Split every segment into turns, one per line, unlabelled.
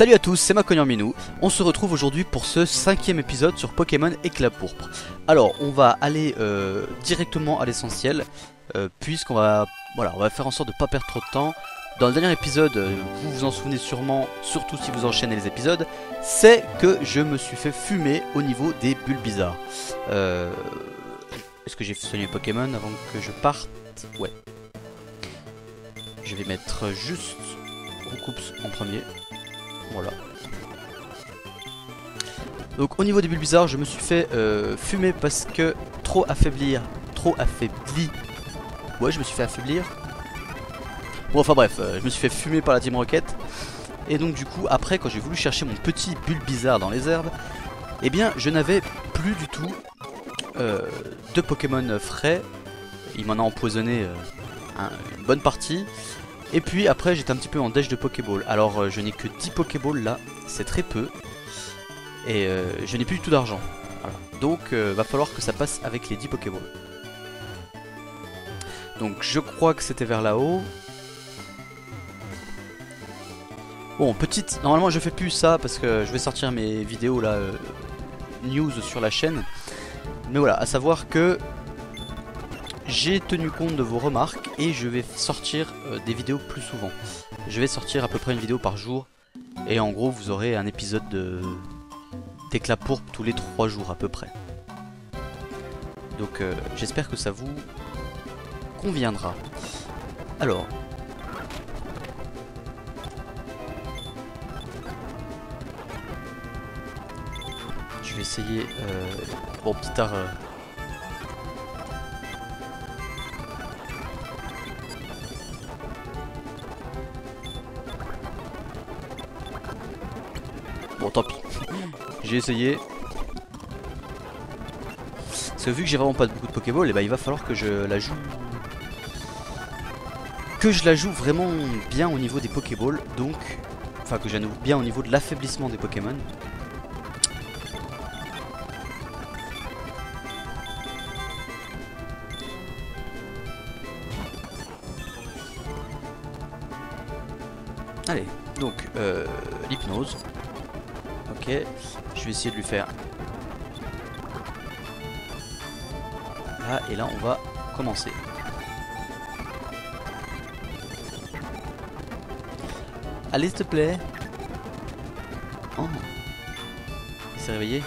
Salut à tous, c'est Macognan Minou. On se retrouve aujourd'hui pour ce cinquième épisode sur Pokémon Éclat Pourpre. Alors, on va aller euh, directement à l'essentiel, euh, puisqu'on va, voilà, faire en sorte de pas perdre trop de temps. Dans le dernier épisode, euh, vous vous en souvenez sûrement, surtout si vous enchaînez les épisodes, c'est que je me suis fait fumer au niveau des bulles bizarres. Est-ce que j'ai soigné Pokémon avant que je parte? Ouais. Je vais mettre juste Roucoups en premier. Voilà. Donc au niveau des bulles bizarres, je me suis fait euh, fumer parce que trop affaiblir, trop affaibli. Ouais, je me suis fait affaiblir. Bon, enfin bref, euh, je me suis fait fumer par la Team Rocket. Et donc du coup, après, quand j'ai voulu chercher mon petit bulle bizarre dans les herbes, eh bien, je n'avais plus du tout euh, de Pokémon frais. Il m'en a empoisonné un- une bonne partie. Et puis après, j'étais un petit peu en dèche de Pokéball. Alors, euh, je n'ai que 10 Pokéballs là, c'est très peu. Et euh, je n'ai plus du tout d'argent. Voilà. Donc, euh, va falloir que ça passe avec les 10 Pokéballs. Donc, je crois que c'était vers là-haut. Bon, petite. Normalement, je fais plus ça parce que je vais sortir mes vidéos là, euh, news sur la chaîne. Mais voilà, à savoir que j'ai tenu compte de vos remarques et je vais sortir euh, des vidéos plus souvent. Je vais sortir à peu près une vidéo par jour et en gros, vous aurez un épisode de d'éclat pourpre tous les 3 jours à peu près. Donc, euh, j'espère que ça vous conviendra. Alors, Je vais essayer. Euh... Bon, art. euh, Bon, tant pis. J'ai essayé. Parce que vu que j'ai vraiment pas beaucoup de Pokéball, et bah, il va falloir que je la joue. Que je la joue vraiment bien au niveau des Pokéballs. Donc. Enfin, que je la joue bien au niveau de l'affaiblissement des Pokémon. Allez, donc euh, l'hypnose. Ok, je vais essayer de lui faire. Là et là, on va commencer. Allez, s'il te plaît. Oh, il s'est réveillé.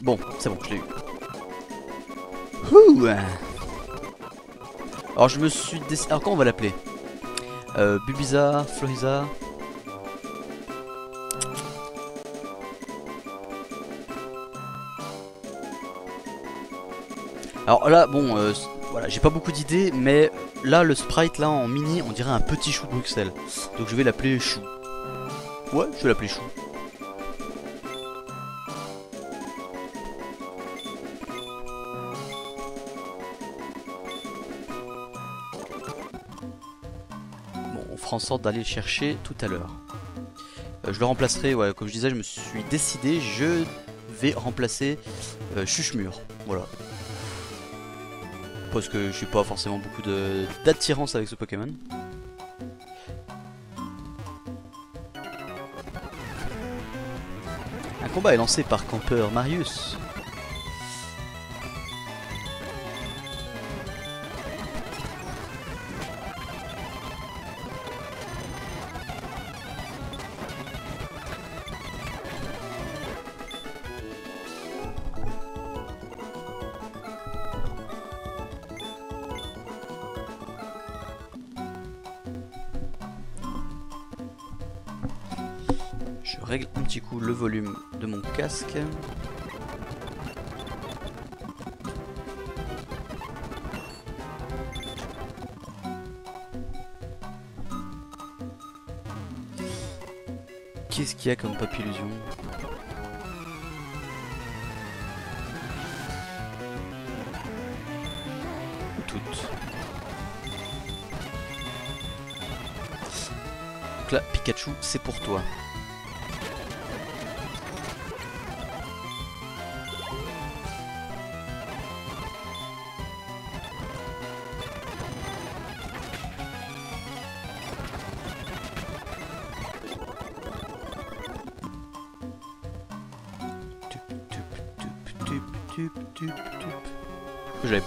Bon, c'est bon, je l'ai eu. Ouh. Alors je me suis décidé... Alors comment on va l'appeler? Euh, Bubiza, Floriza... Alors là, bon, euh, voilà, j'ai pas beaucoup d'idées, mais là, le sprite là en mini, on dirait un petit chou de Bruxelles. Donc je vais l'appeler chou. Ouais, je vais l'appeler chou. En sorte d'aller le chercher tout à l'heure. Euh, je le remplacerai, ouais, comme je disais, je me suis décidé, je vais remplacer euh, Chuchemur. Voilà. Parce que je suis pas forcément beaucoup d'attirance avec ce Pokémon. Un combat est lancé par campeur Marius. Règle un petit coup le volume de mon casque. Qu'est-ce qu'il y a comme papillusion Toutes. Donc là, Pikachu, c'est pour toi.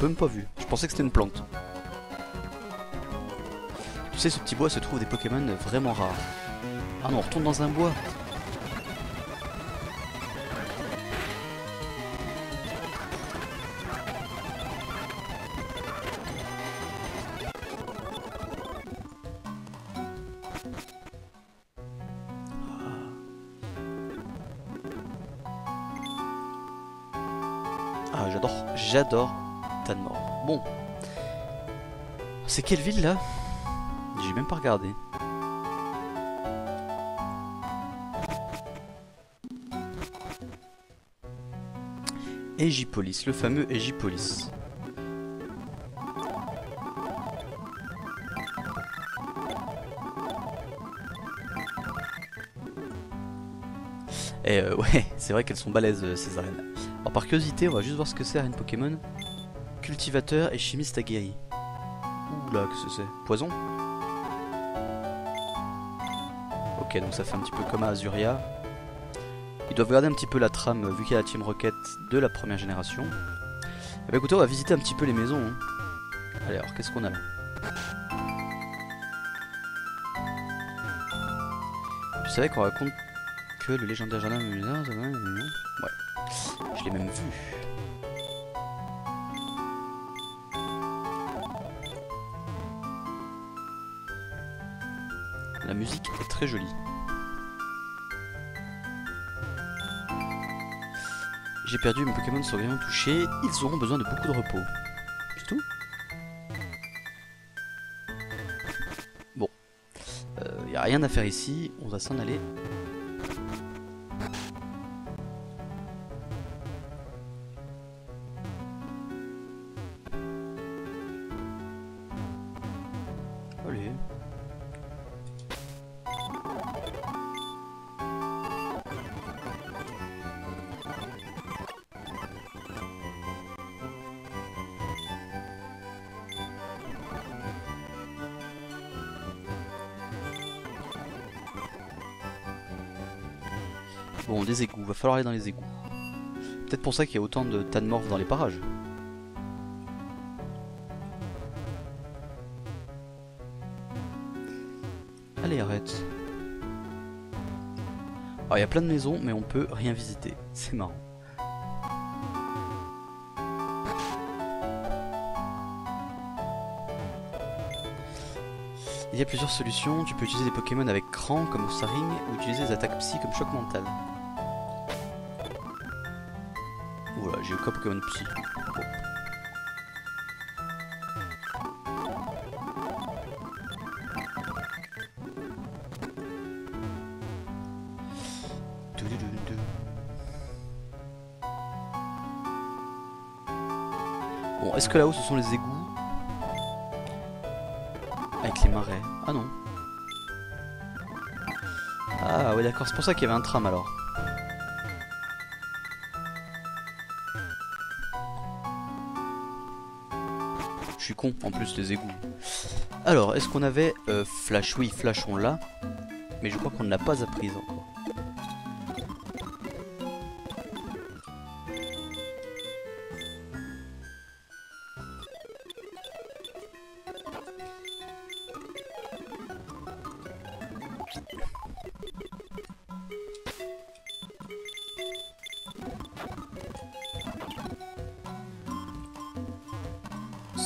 Même pas vu. Je pensais que c'était une plante. Tu sais, ce petit bois se trouve des Pokémon vraiment rares. Ah non, on retourne dans un bois. Ah, j'adore, j'adore Bon. C'est quelle ville là? J'ai même pas regardé. Egipolis, le fameux Egipolis. Et euh, ouais, c'est vrai qu'elles sont balèzes euh, ces arènes. Alors par curiosité, on va juste voir ce que c'est arène Pokémon. Cultivateur et chimiste aguerri. Oula, que c'est Poison Ok, donc ça fait un petit peu comme à Azuria. Ils doivent garder un petit peu la trame, vu qu'il y a la Team Rocket de la première génération. Eh bah écoutez, on va visiter un petit peu les maisons. hein. Allez, alors qu'est-ce qu'on a là? Tu savais qu'on raconte que le légendaire jardin... Ouais, je l'ai même vu. La musique est très jolie. J'ai perdu mes Pokémon sont vraiment touchés, ils auront besoin de beaucoup de repos. C'est tout? Bon. Il n'y a rien à faire ici, on va s'en aller. Bon, des égouts, va falloir aller dans les égouts. Peut-être pour ça qu'il y a autant de tas de morts dans les parages. Allez, arrête. Alors, il y a plein de maisons, mais on peut rien visiter. C'est marrant. Il y a plusieurs solutions. Tu peux utiliser des Pokémon avec cran comme Saring ou utiliser des attaques psy comme choc mental. Oula, j'ai aucun Pokémon psy. Bon. Bon, est-ce que là-haut ce sont les égouts? Avec les marais. Ah non. Ah ouais d'accord, c'est pour ça qu'il y avait un tram alors. Je suis con, en plus les égouts. Alors, est-ce qu'on avait euh, Flash? Oui, Flash on l'a. Mais je crois qu'on ne l'a pas apprise encore.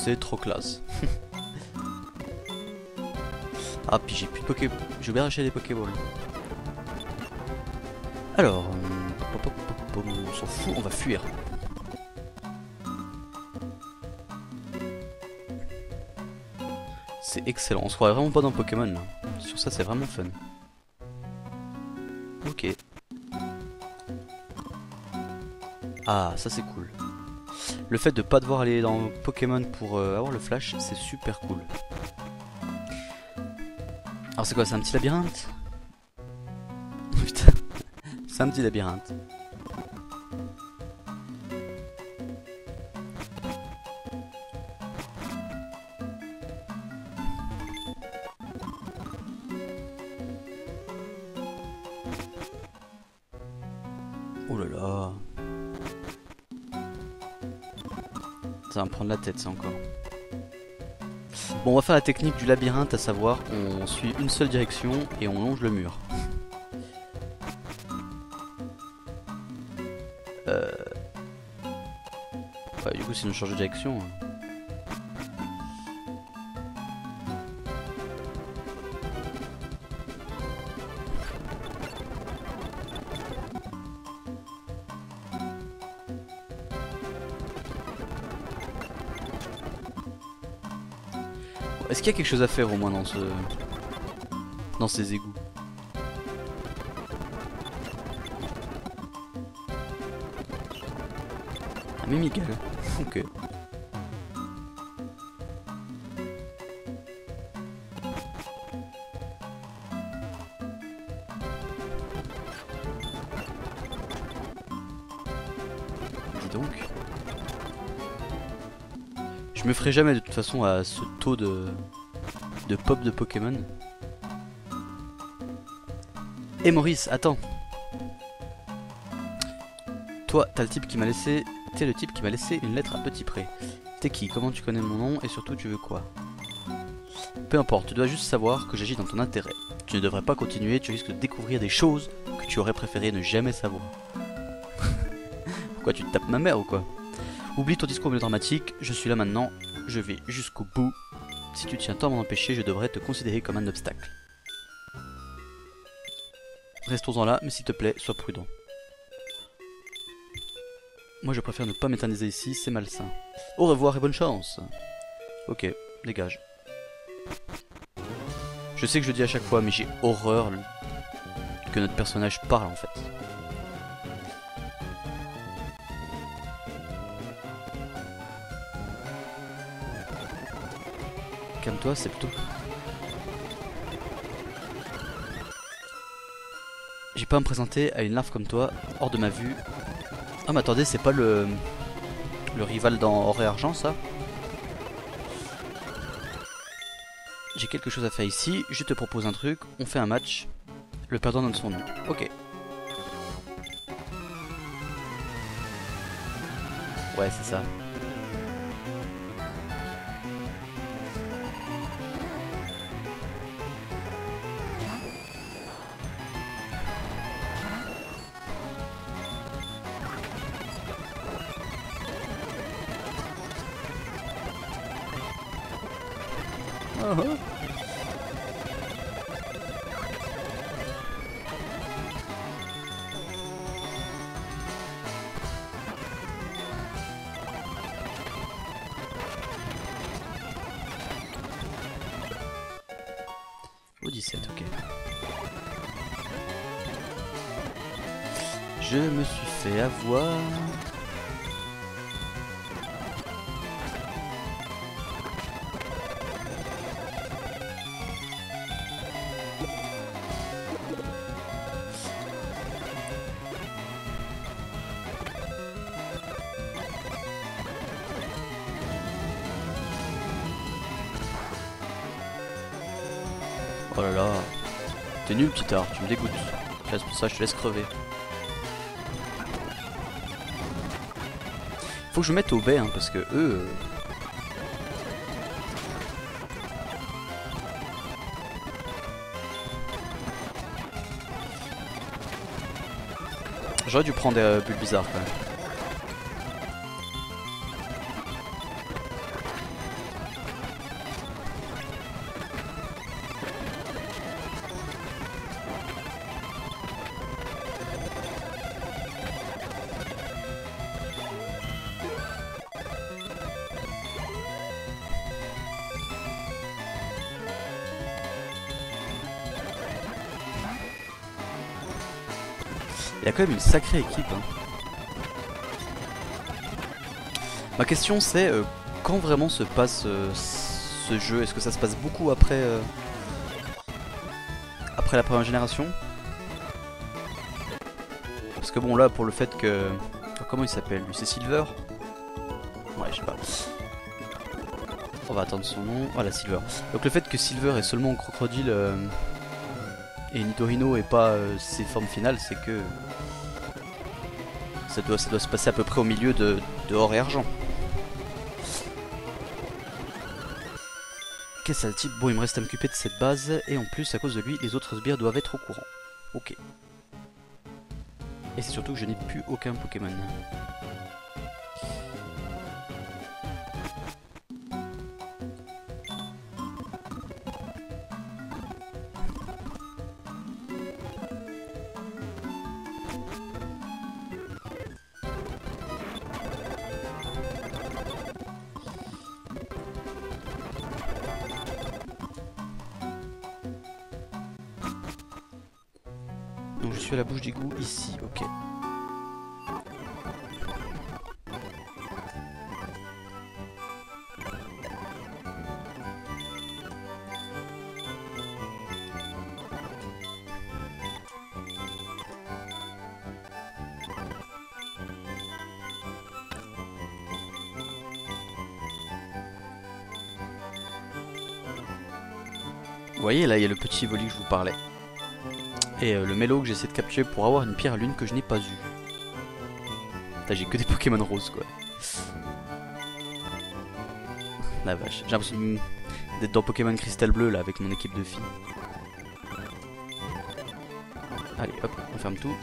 C'est trop classe. ah, puis j'ai plus de Poké... J'ai oublié d'acheter des Pokéballs. Alors... pop, On s'en fout, on va fuir. C'est excellent, on se croirait vraiment pas dans Pokémon là. Sur ça, c'est vraiment fun. Ok. Ah, ça c'est cool. Le fait de pas devoir aller dans Pokémon pour euh, avoir le flash, c'est super cool. Alors c'est quoi, c'est un petit labyrinthe? Putain, c'est un petit labyrinthe. La tête ça encore. Bon on va faire la technique du labyrinthe à savoir on suit une seule direction et on longe le mur. Euh... Bah, du coup c'est une change de direction. hein. Est-ce qu'il y a quelque chose à faire au moins dans ce... Dans ces égouts? Ah mais Miguel, ok. Jamais de toute façon à ce taux de, de pop de Pokémon. Et Maurice, attends. Toi, t'as le type qui m'a laissé. T'es le type qui m'a laissé une lettre à petit près. T'es qui? Comment tu connais mon nom? Et surtout, tu veux quoi? Peu importe, tu dois juste savoir que j'agis dans ton intérêt. Tu ne devrais pas continuer, tu risques de découvrir des choses que tu aurais préféré ne jamais savoir. Pourquoi tu tapes ma mère ou quoi? Oublie ton discours mélodramatique, je suis là maintenant, je vais jusqu'au bout. Si tu tiens tant à m'en empêcher, je devrais te considérer comme un obstacle. Restons-en là, mais s'il te plaît, sois prudent. Moi je préfère ne pas m'éterniser ici, c'est malsain. Au revoir et bonne chance Ok, dégage. Je sais que je le dis à chaque fois, mais j'ai horreur que notre personnage parle en fait. Calme-toi, c'est plutôt... J'ai pas à me présenter à une larve comme toi, hors de ma vue. Ah mais attendez, c'est pas le... Le rival dans Or et Argent ça? J'ai quelque chose à faire ici, je te propose un truc, on fait un match. Le perdant donne son nom. Ok. Ouais, c'est ça. Au 17, ok. Je me suis fait avoir. Oh là là. T'es nul petit art, tu me dégoûtes. Ça je te laisse crever. Faut que je me mette au baie hein, parce que eux... euh, J'aurais dû prendre des euh, bulles bizarres quand même. Il y a quand même une sacrée équipe. hein. Ma question c'est euh, quand vraiment se passe euh, ce jeu? Est-ce que ça se passe beaucoup après euh, après la première génération? Parce que bon là pour le fait que comment il s'appelle lui? C'est Silver? Ouais je sais pas. On va attendre son nom. Voilà Silver. Donc le fait que Silver est seulement en crocodile et Nidorino et pas ses formes finales, c'est que ça doit, se passer à peu près au milieu de, Or et Argent. Qu'est-ce que ça le type Bon, il me reste à m'occuper de cette base, et en plus, à cause de lui, les autres sbires doivent être au courant. Ok. Et c'est surtout que je n'ai plus aucun Pokémon. D'égout ici, ok. Vous voyez là il y a le petit voli que je vous parlais. Et euh, le mélo que j'essaie de capturer pour avoir une pierre lune que je n'ai pas eu. Putain, J'ai que des Pokémon roses quoi. La vache. J'ai l'impression d'être dans Pokémon Cristal Bleu là avec mon équipe de filles. Allez hop, on ferme tout.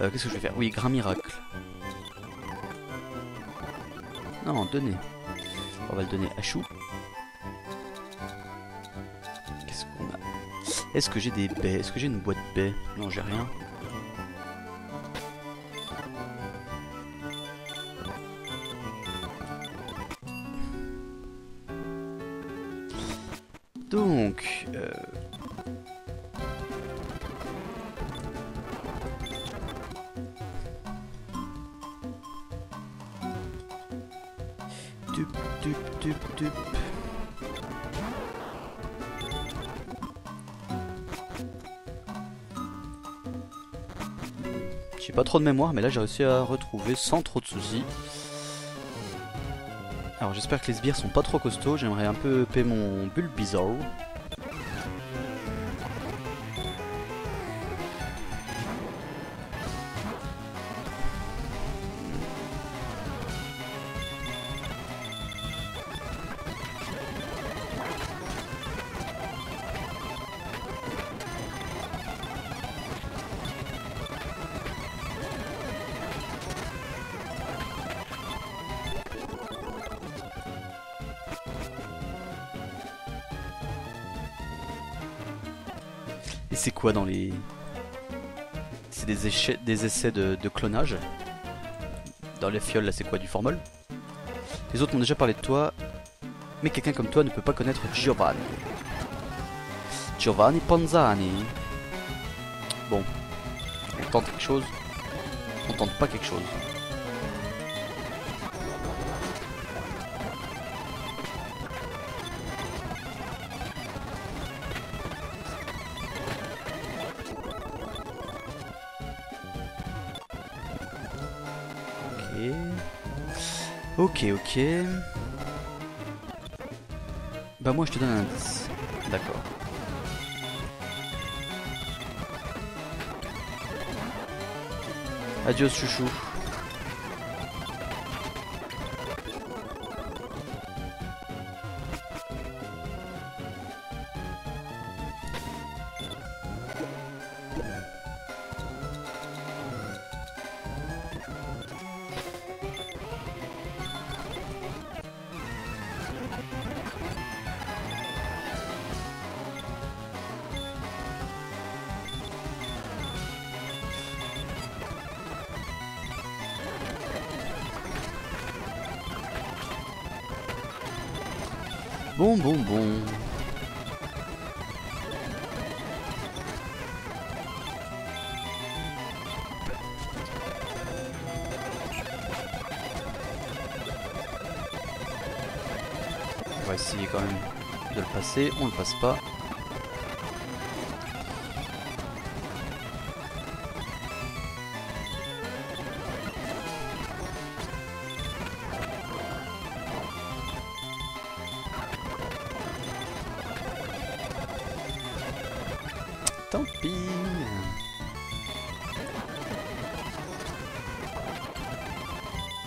Euh, Qu'est-ce que je vais faire? Oui, Grand Miracle. Non, donner. On va le donner à Chou. Est-ce que j'ai des baies? Est-ce que j'ai une boîte de baies? Non, j'ai rien. Donc, euh, tup. J'ai pas trop de mémoire, mais là j'ai réussi à retrouver sans trop de soucis. Alors j'espère que les sbires sont pas trop costauds, j'aimerais un peu EP mon Bulbasaur. C'est quoi dans les... C'est des, essais de, de clonage Dans les fioles là c'est quoi du formol? Les autres m'ont déjà parlé de toi, mais quelqu'un comme toi ne peut pas connaître Giovanni. Giovanni Panzani. Bon, on tente quelque chose, on tente pas quelque chose. Ok. Ok. Bah moi je te donne un indice. D'accord. Adios chouchou. Bon, bon, bon. On va essayer quand même de le passer. On le passe pas.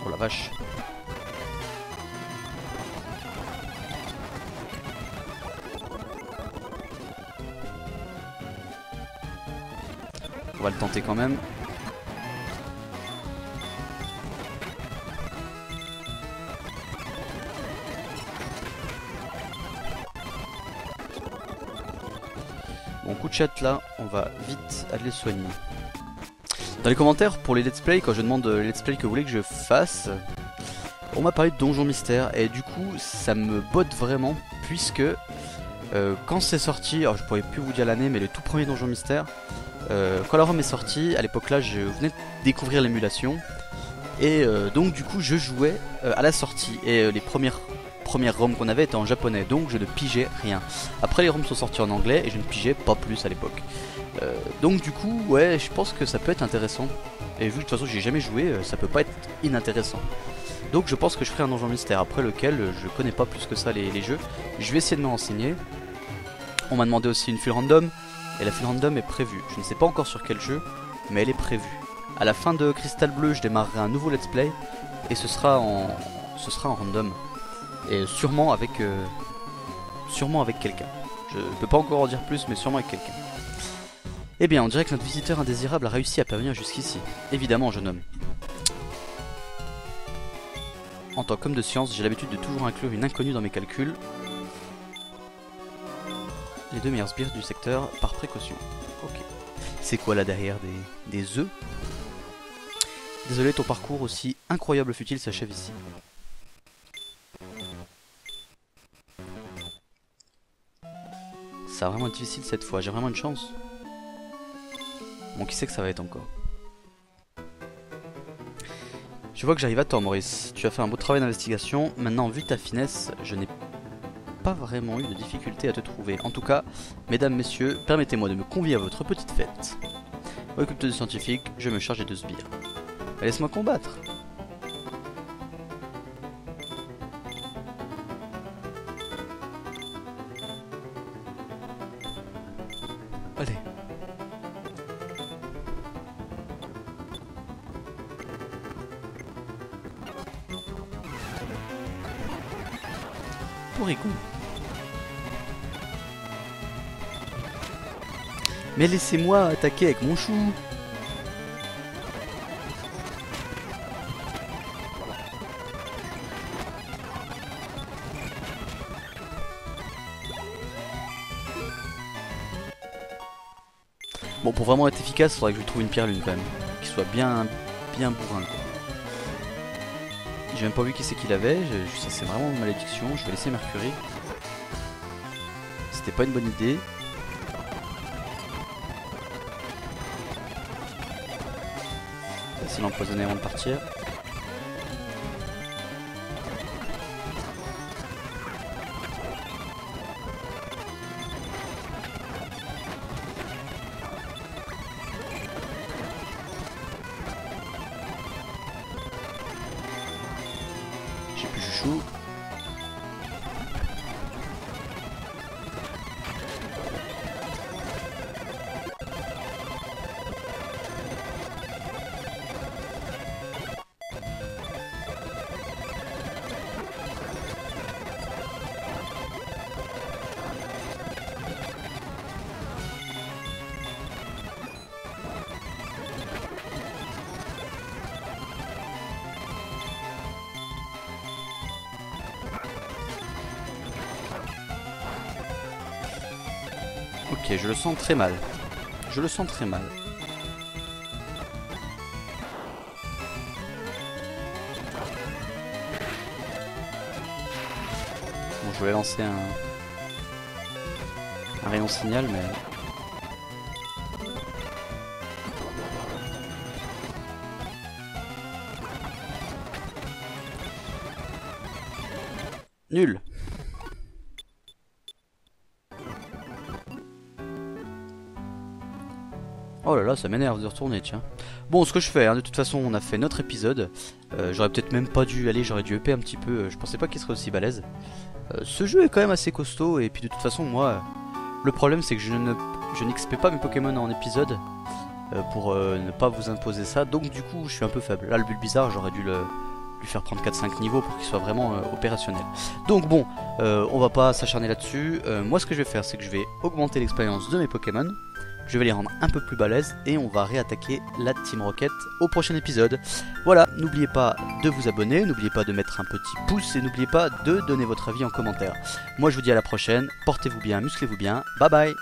Oh la vache. On va le tenter quand même. Bon coup là, on va vite aller soigner. Dans les commentaires pour les let's play, quand je demande les let's play que vous voulez que je fasse, on m'a parlé de Donjon Mystère et du coup ça me botte vraiment puisque euh, quand c'est sorti, alors je pourrais plus vous dire l'année mais le tout premier Donjon Mystère, euh, quand la ROM est sortie, à l'époque là je venais de découvrir l'émulation et euh, donc du coup je jouais à la sortie et les premières première ROM qu'on avait était en japonais, donc je ne pigeais rien. Après les ROMs sont sortis en anglais et je ne pigeais pas plus à l'époque. Euh, donc du coup, ouais, je pense que ça peut être intéressant. Et vu que de toute façon j'ai jamais joué, euh, ça peut pas être inintéressant. Donc je pense que je ferai un donjon mystère après lequel euh, je connais pas plus que ça les, jeux. Je vais essayer de me renseigner. On m'a demandé aussi une file random, et la file random est prévue. Je ne sais pas encore sur quel jeu, mais elle est prévue. À la fin de Crystal Bleu, je démarrerai un nouveau let's play, et ce sera en, ce sera en random. Et sûrement avec, sûrement avec quelqu'un. Je peux pas encore en dire plus, mais sûrement avec quelqu'un. Eh bien, on dirait que notre visiteur indésirable a réussi à parvenir jusqu'ici. Évidemment, jeune homme. En tant qu'homme de science, j'ai l'habitude de toujours inclure une inconnue dans mes calculs. Les deux meilleurs sbires du secteur, par précaution. Ok. C'est quoi là derrière Des, des œufs? Désolé, ton parcours aussi incroyable fut-il s'achève ici. Ça va vraiment difficile cette fois, j'ai vraiment une chance. Bon, qui sait que ça va être encore Je vois que j'arrive à temps, Maurice. Tu as fait un beau travail d'investigation. Maintenant, vu ta finesse, je n'ai pas vraiment eu de difficulté à te trouver. En tout cas, mesdames, messieurs, permettez-moi de me convier à votre petite fête. Occupe-toi de scientifique, je me charge des deux sbires. Laisse-moi combattre. Mais laissez-moi attaquer avec mon chou Bon, pour vraiment être efficace, il faudrait que je trouve une pierre lune quand même. Qui soit bien, bien bourrin quoi. J'ai même pas vu qui c'est qu'il avait, ça c'est vraiment une malédiction, je vais laisser Mercury. C'était pas une bonne idée. Facile empoisonner avant de partir. Ok, je le sens très mal. Je le sens très mal. Bon, je vais lancer un, un rayon signal, mais... Oh là là, ça m'énerve de retourner, tiens. Bon, ce que je fais, hein, de toute façon, on a fait notre épisode. Euh, j'aurais peut-être même pas dû aller, j'aurais dû EP un petit peu. Euh, je pensais pas qu'il serait aussi balèze. Euh, ce jeu est quand même assez costaud, et puis de toute façon, moi, le problème c'est que je ne pas mes Pokémon en épisode pour ne pas vous imposer ça. Donc du coup, je suis un peu faible. Là, le but bizarre, j'aurais dû lui faire prendre 4-5 niveaux pour qu'il soit vraiment opérationnel. Donc bon, on va pas s'acharner là-dessus. moi, ce que je vais faire, c'est que je vais augmenter l'expérience de mes Pokémon je vais les rendre un peu plus balèzes et on va réattaquer la Team Rocket au prochain épisode. Voilà, n'oubliez pas de vous abonner, n'oubliez pas de mettre un petit pouce et n'oubliez pas de donner votre avis en commentaire. Moi je vous dis à la prochaine, portez-vous bien, musclez-vous bien, bye bye